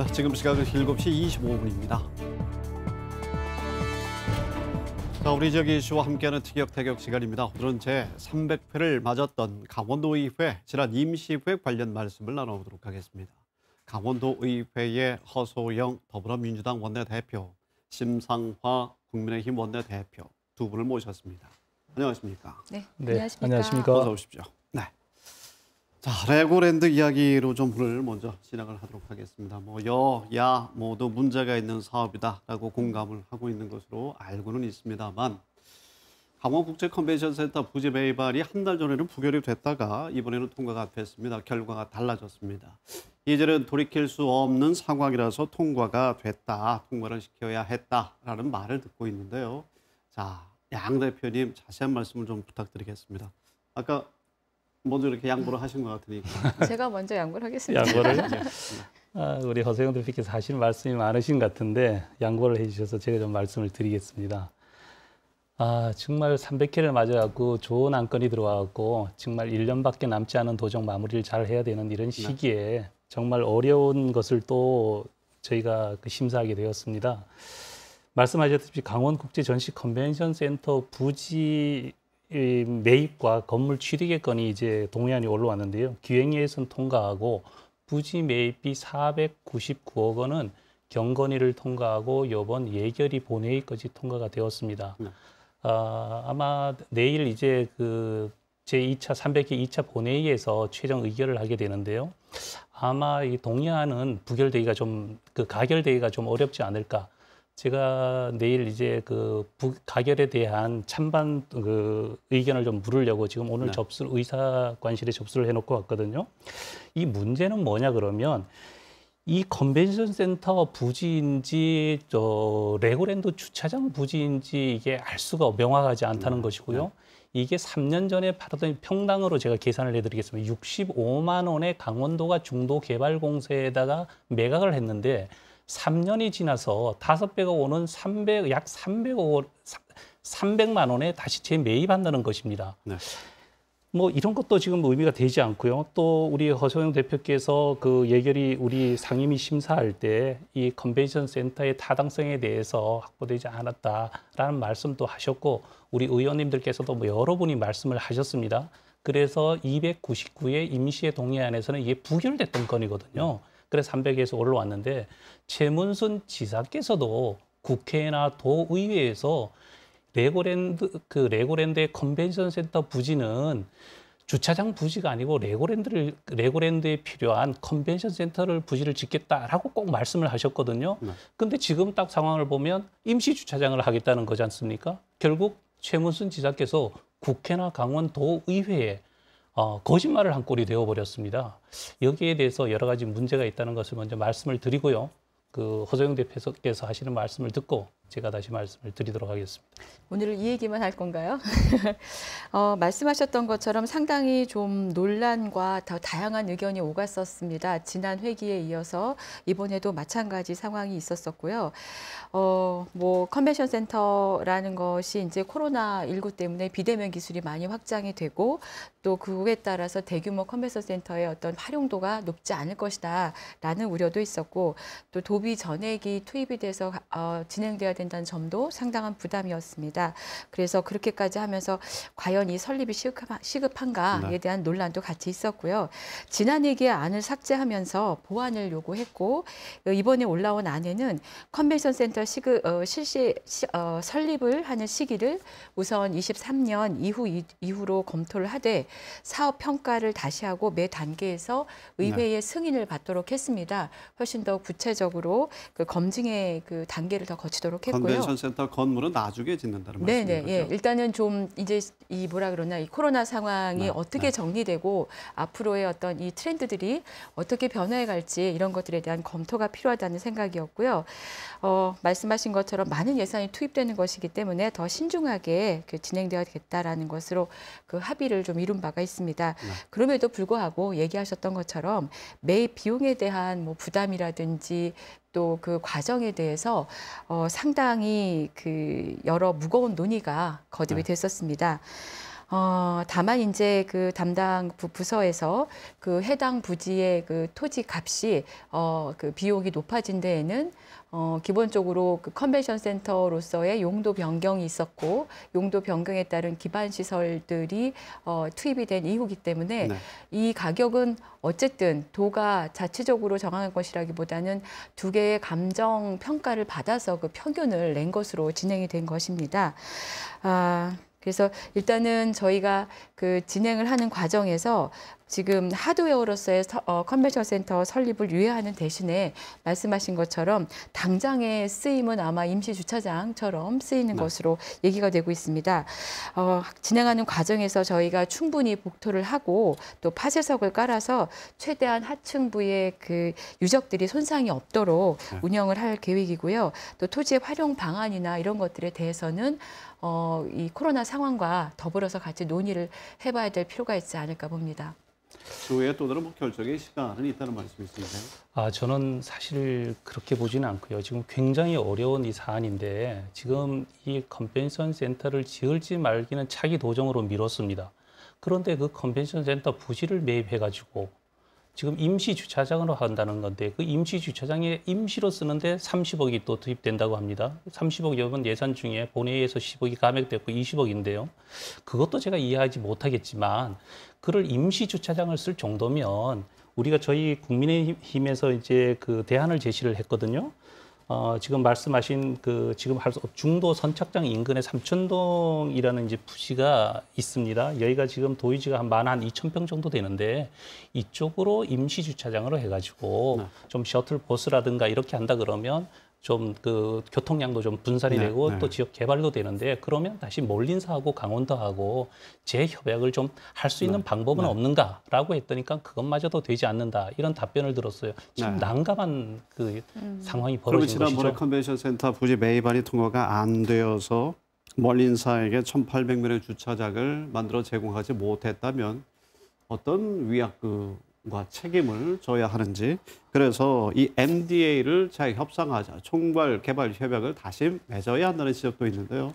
네, 지금 시각은 7시 25분입니다. 자, 우리 지역 이슈와 함께하는 티격 태격 시간입니다. 오늘은 제 300회를 맞았던 강원도의회 지난 임시회 관련 말씀을 나눠보도록 하겠습니다. 강원도의회의 허소영 더불어민주당 원내대표, 심상화 국민의힘 원내대표 두 분을 모셨습니다. 안녕하십니까? 네, 네, 안녕하십니까. 안녕하십니까. 어서 오십시오. 네. 자, 레고랜드 이야기로 좀 오늘 먼저 진행을 하도록 하겠습니다. 뭐 여, 야 모두 문제가 있는 사업이다라고 공감을 하고 있는 것으로 알고는 있습니다만 강원국제컨벤션센터 부지 매입안이 한 달 전에는 부결이 됐다가 이번에는 통과가 됐습니다. 결과가 달라졌습니다. 이제는 돌이킬 수 없는 상황이라서 통과가 됐다. 통과를 시켜야 했다라는 말을 듣고 있는데요. 자, 양 대표님 자세한 말씀을 좀 부탁드리겠습니다. 아까 먼저 이렇게 양보를 하신 것 같으니까. 제가 먼저 양보를 하겠습니다. 양보를 아, 우리 허세영 대표께서 하실 말씀이 많으신 것 같은데 양보를 해주셔서 제가 좀 말씀을 드리겠습니다. 아 정말 300회를 맞아갖고 좋은 안건이 들어와갖고 정말 1년밖에 남지 않은 도정 마무리를 잘 해야 되는 이런 시기에 정말 어려운 것을 또 저희가 그 심사하게 되었습니다. 말씀하셨듯이 강원국제 전시 컨벤션 센터 부지 이 매입과 건물 취득의 건이 이제 동의안이 올라왔는데요. 기획예산 통과하고 부지 매입비 499억 원은 경건위를 통과하고 이번 예결위 본회의까지 통과가 되었습니다. 네. 아, 아마 내일 이제 그 제2차 300회 2차 본회의에서 최종 의결을 하게 되는데요. 아마 이 동의안은 부결되기가 좀 그 가결되기가 좀 어렵지 않을까. 제가 내일 이제 그 부, 가결에 대한 찬반 그 의견을 좀 물으려고 지금 오늘 네. 접수 의사관실에 접수를 해놓고 왔거든요. 이 문제는 뭐냐 그러면 이 컨벤션 센터 부지인지 저 레고랜드 주차장 부지인지 이게 알 수가 명확하지 않다는 네. 것이고요. 이게 3년 전에 받았던 평당으로 제가 계산을 해드리겠습니다. 65만 원의 강원도가 중도 개발공사에다가 매각을 했는데 3년이 지나서 다섯 배가 오는 300, 약 300억 원, 300만 원에 다시 재매입한다는 것입니다. 네. 뭐 이런 것도 지금 의미가 되지 않고요. 또 우리 허소영 대표께서 그 예결위 우리 상임위 심사할 때 이 컨벤션 센터의 타당성에 대해서 확보되지 않았다라는 말씀도 하셨고 우리 의원님들께서도 뭐 여러 분이 말씀을 하셨습니다. 그래서 299의 임시의 동의안에서는 이게 부결됐던 건이거든요. 그래서 300에서 올라왔는데 최문순 지사께서도 국회나 도의회에서 레고랜드 그 레고랜드의 컨벤션 센터 부지는 주차장 부지가 아니고 레고랜드를 레고랜드에 필요한 컨벤션 센터를 부지를 짓겠다라고 꼭 말씀을 하셨거든요. 네. 근데 지금 딱 상황을 보면 임시 주차장을 하겠다는 거지 않습니까? 결국 최문순 지사께서 국회나 강원도 의회에 어, 거짓말을 한 꼴이 되어버렸습니다. 여기에 대해서 여러 가지 문제가 있다는 것을 먼저 말씀을 드리고요. 그 허소영 대표께서 하시는 말씀을 듣고 제가 다시 말씀을 드리도록 하겠습니다. 오늘은 이 얘기만 할 건가요? 어, 말씀하셨던 것처럼 상당히 좀 논란과 더 다양한 의견이 오갔었습니다. 지난 회기에 이어서 이번에도 마찬가지 상황이 있었었고요. 어, 뭐 컨벤션 센터라는 것이 이제 코로나 19 때문에 비대면 기술이 많이 확장이 되고 또 그에 따라서 대규모 컨벤션 센터의 어떤 활용도가 높지 않을 것이다라는 우려도 있었고 또 도비 전액이 투입이 돼서 어, 진행돼야 된다는 점도 상당한 부담이었습니다. 그래서 그렇게까지 하면서 과연 이 설립이 시급한, 시급한가에 네. 대한 논란도 같이 있었고요. 지난 회기에 안을 삭제하면서 보완을 요구했고 이번에 올라온 안에는 컨벤션 센터 시급 어, 실시 시, 어, 설립을 하는 시기를 우선 23년 이후 이, 이후로 검토를 하되 사업 평가를 다시 하고 매 단계에서 의회의 승인을 받도록 했습니다. 훨씬 더 구체적으로 그 검증의 그 단계를 더 거치도록 했 고요. 컨벤션 센터 건물은 나중에 짓는다는 네네 말씀인 예 거죠? 일단은 좀 이제 이 뭐라 그러나 이 코로나 상황이 네, 어떻게 네. 정리되고 앞으로의 어떤 이 트렌드들이 어떻게 변화해 갈지 이런 것들에 대한 검토가 필요하다는 생각이었고요. 어, 말씀하신 것처럼 많은 예산이 투입되는 것이기 때문에 더 신중하게 그 진행되어야겠다라는 것으로 그 합의를 좀 이룬 바가 있습니다. 네. 그럼에도 불구하고 얘기하셨던 것처럼 매입 비용에 대한 뭐 부담이라든지 또 그 과정에 대해서 어, 상당히 그 여러 무거운 논의가 거듭이 네. 됐었습니다. 어, 다만 이제 그 담당 부, 부서에서 그 해당 부지의 그 토지 값이 어, 그 비용이 높아진 데에는 어, 기본적으로 그 컨벤션 센터로서의 용도 변경이 있었고 용도 변경에 따른 기반 시설들이 어, 투입이 된 이후기 때문에 네. 이 가격은 어쨌든 도가 자체적으로 정한 것이라기보다는 두 개의 감정 평가를 받아서 그 평균을 낸 것으로 진행이 된 것입니다. 아, 그래서 일단은 저희가 그 진행을 하는 과정에서 지금 하드웨어로서의 서- 어, 컨벤션 센터 설립을 유예하는 대신에 말씀하신 것처럼 당장의 쓰임은 아마 임시 주차장처럼 쓰이는 네. 것으로 얘기가 되고 있습니다. 어, 진행하는 과정에서 저희가 충분히 복토를 하고 또 파쇄석을 깔아서 최대한 하층 부의 그 유적들이 손상이 없도록 네. 운영을 할 계획이고요. 또 토지의 활용 방안이나 이런 것들에 대해서는 어, 이 코로나 상황과 더불어서 같이 논의를 해봐야 될 필요가 있지 않을까 봅니다. 그 외에 또 다른 뭐 결정의 시간은 있다는 말씀이신가요? 아, 저는 사실 그렇게 보지는 않고요. 지금 굉장히 어려운 이 사안인데 지금 이 컨벤션 센터를 지을지 말지는 차기 도정으로 미뤘습니다. 그런데 그 컨벤션 센터 부지를 매입해 가지고 지금 임시 주차장으로 한다는 건데 그 임시 주차장에 임시로 쓰는데 30억이 또 투입된다고 합니다. 30억 이번 예산 중에 본회의에서 10억이 감액됐고 20억인데요. 그것도 제가 이해하지 못하겠지만 그를 임시 주차장을 쓸 정도면 우리가 저희 국민의힘에서 이제 그 대안을 제시를 했거든요. 어, 지금 말씀하신 그 지금 할 수- 중도 선착장 인근에 삼천동이라는 이제 부지가 있습니다. 여기가 지금 도의지가 한 만한 이천 평 정도 되는데 이쪽으로 임시 주차장으로 해가지고 네. 좀 셔틀 버스라든가 이렇게 한다 그러면 좀 그 교통량도 좀 분산이 네, 되고 네. 또 지역 개발도 되는데 그러면 다시 몰린사하고 강원도하고 재협약을 좀 할 수 있는 네, 방법은 네. 없는가라고 했더니까 그것마저도 되지 않는다 이런 답변을 들었어요. 지금 네. 난감한 그 상황이 그러면 벌어진 지난번에 것이죠. 컨벤션 센터 부지 매입안이 통과가 안 되어서 멀린사에게 1,800명의 주차장을 만들어 제공하지 못했다면 어떤 위약금 과 책임을 져야 하는지 그래서 이 MDA를 잘 협상하자 총괄 개발 협약을 다시 맺어야 한다는 지적도 있는데요.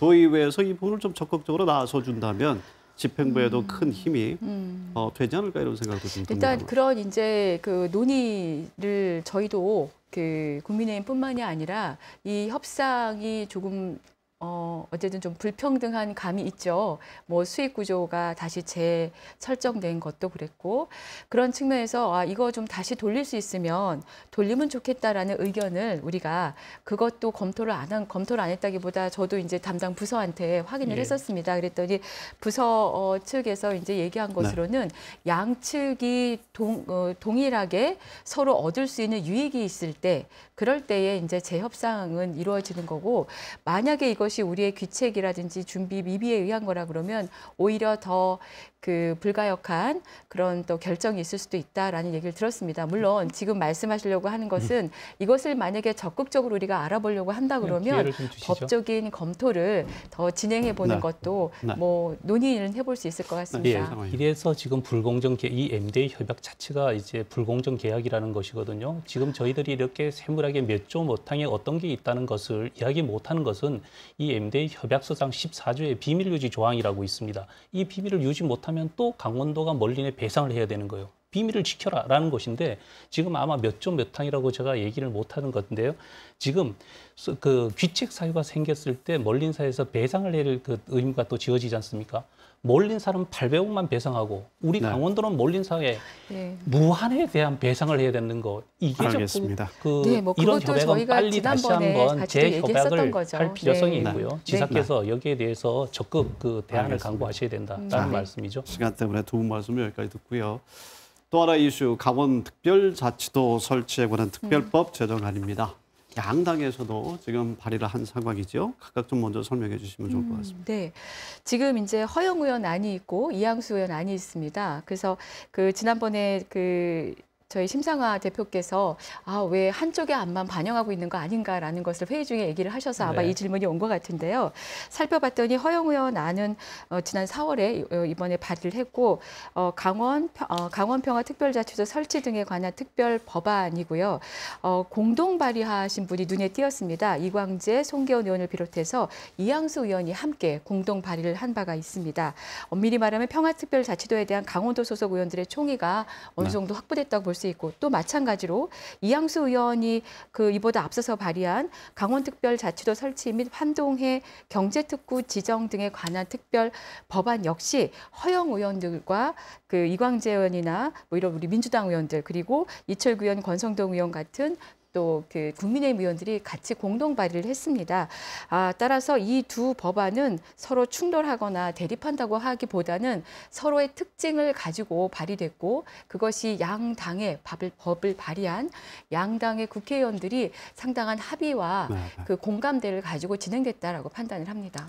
도의회에서 이 부분을 좀 적극적으로 나서 준다면 집행부에도 큰 힘이 음. 어, 되지 않을까 이런 생각도 좀 듭니다. 일단 그런 이제 그 논의를 저희도 그 국민의힘뿐만이 아니라 이 협상이 조금 어 어쨌든 좀 불평등한 감이 있죠. 뭐 수익 구조가 다시 재설정된 것도 그랬고 그런 측면에서 아 이거 좀 다시 돌릴 수 있으면 돌리면 좋겠다라는 의견을 우리가 그것도 검토를 안 한 검토를 안 했다기보다 저도 이제 담당 부서한테 확인을 예. 했었습니다. 그랬더니 부서 어, 측에서 이제 얘기한 것으로는 양측이 동, 어, 동일하게 서로 얻을 수 있는 유익이 있을 때 그럴 때에 이제 재협상은 이루어지는 거고 만약에 이것이 우리의 귀책이라든지 준비 미비에 의한 거라 그러면 오히려 더 그 불가역한 그런 또 결정이 있을 수도 있다라는 얘기를 들었습니다. 물론 지금 말씀하시려고 하는 것은 이것을 만약에 적극적으로 우리가 알아보려고 한다 그러면 좀 주시죠. 법적인 검토를 더 진행해 보는 네. 것도 네. 뭐 논의는 해볼 수 있을 것 예, 같습니다. 상황이에요. 이래서 지금 불공정 계, 이 MDA 협약 자체가 이제 불공정 계약이라는 것이거든요. 지금 저희들이 이렇게 세밀하게 몇조 못항에 어떤 게 있다는 것을 이야기 못하는 것은 이 MDA 협약서상 14조의 비밀 유지 조항이라고 있습니다. 이 비밀을 유지 못하면 또 강원도가 멀린에 배상을 해야 되는 거예요. 비밀을 지켜라라는 것인데 지금 아마 몇조몇 항이라고 제가 얘기를 못하는 건데요. 지금 스- 그 귀책 사유가 생겼을 때 멀린사에서 배상을 해야 그 의무가 또 지어지지 않습니까? 멀린사는 800억만 배상하고 우리 네. 강원도는 멀린사에 네. 무한에 대한 배상을 해야 되는 거 이게 알겠습니다. 그 네, 뭐 이런 협약은 빨리 다시 한번 재협약을. 할 필요성이 네. 있고요. 네. 지사께서 여기에 대해서 적극 그 대안을 알겠습니다. 강구하셔야 된다라는 자. 말씀이죠. 시간 때문에 두 분 말씀 여기까지 듣고요. 또 하나 이슈 강원 특별자치도 설치에 관한 특별법 제정안입니다. 양당에서도 지금 발의를 한 상황이죠. 각각 좀 먼저 설명해 주시면 좋을 것 같습니다. 네. 지금 이제 허영 의원 안이 있고 이양수 의원 안이 있습니다. 그래서 그 지난번에 그 저희 심상화 대표께서 아, 왜 한쪽의 안만 반영하고 있는 거 아닌가라는 것을 회의 중에 얘기를 하셔서 아마 네. 이 질문이 온 것 같은데요. 살펴봤더니 허영 의원 안은 어, 지난 4월에 어, 이번에 발의를 했고 어, 강원 평- 어, 강원 평화 특별자치도 설치 등에 관한 특별 법안이고요. 어, 공동 발의하신 분이 눈에 띄었습니다. 이광재, 송기현 의원을 비롯해서 이양수 의원이 함께 공동 발의를 한 바가 있습니다. 엄밀히 말하면 평화특별자치도에 대한 강원도 소속 의원들의 총의가 어느 네. 정도 확보됐다고 볼수 있고 또 마찬가지로 이양수 의원이 그 이보다 앞서서 발의한 강원특별자치도 설치 및 환동해 경제특구 지정 등에 관한 특별 법안 역시 허영 의원들과 그 이광재 의원이나 뭐 이런 우리 민주당 의원들 그리고 이철구 의원, 권성동 의원 같은 또 그 국민의힘 의원들이 같이 공동 발의를 했습니다. 아, 따라서 이 두 법안은 서로 충돌하거나 대립한다고 하기보다는 서로의 특징을 가지고 발의됐고 그것이 양 당의 법을, 법을 발의한 양 당의 국회의원들이 상당한 합의와 네, 네. 그 공감대를 가지고 진행됐다라고 판단을 합니다.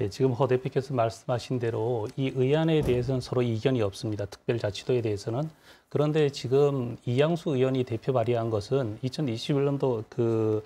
예, 지금 허 대표께서 말씀하신 대로 이 의안에 대해서는 서로 이견이 없습니다. 특별자치도에 대해서는. 그런데 지금 이양수 의원이 대표 발의한 것은 2021년도 그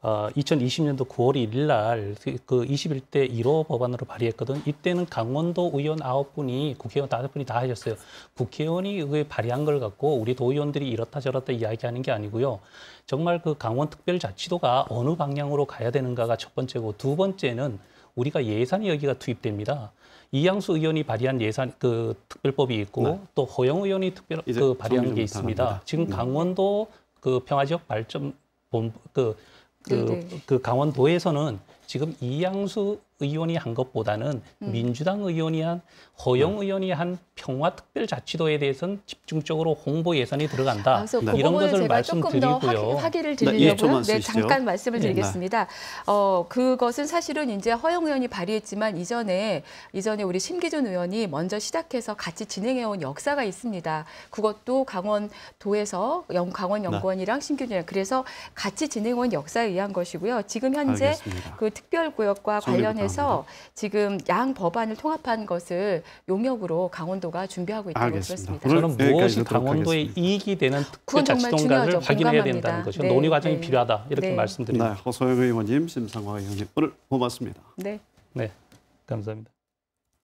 어, 2020년도 9월 1일 날 그 21대 1호 법안으로 발의했거든. 이때는 강원도 의원 9분이 국회의원 5분이 다 하셨어요. 국회의원이 그 발의한 걸 갖고 우리 도의원들이 이렇다 저렇다 이야기하는 게 아니고요. 정말 그 강원 특별자치도가 어느 방향으로 가야 되는가가 첫 번째고 두 번째는 우리가 예산이 여기가 투입됩니다. 이양수 의원이 발의한 예산 그 특별법이 있고 네. 또 허영 의원이 특별 그 발의한 게좀 있습니다. 부탁합니다. 지금 네. 강원도 그 평화지역 발전 본부 그 그, 네, 네. 그 강원도에서는 지금 이양수 의원이 한 것보다는 음. 민주당 의원이 한 허영 의원이 한 평화특별자치도에 대해서는 집중적으로 홍보 예산이 들어간다. 아, 그래서 네. 그 이런 것을 제가 조금 더 말씀드리고요. 확, 확인을 네, 예, 드리려고요. 네, 쓰시죠. 잠깐 말씀을 네. 드리겠습니다. 어, 그것은 사실은 이제 허영 의원이 발의했지만 이전에 이전에 우리 심기준 의원이 먼저 시작해서 같이 진행해온 역사가 있습니다. 그것도 강원도에서 영, 강원 네. 연구원이랑 심기준 의원 그래서 같이 진행해온 역사에 의한 것이고요. 지금 현재 알겠습니다. 그 특별구역과 관련해서 지금 양 법안을 통합한 것을 용역으로 강원도가 준비하고 있다고 알겠습니다. 들었습니다. 저는 여기까지 무엇이 강원도에 하겠습니다. 이익이 되는 중요하죠. 확인해야 공감합니다. 된다는 것이죠. 네, 논의 과정이 네. 필요하다 이렇게 네. 말씀드립니다. 네, 허소영 의원님, 심상화 의원님 오늘 고맙습니다. 네. 네, 감사합니다.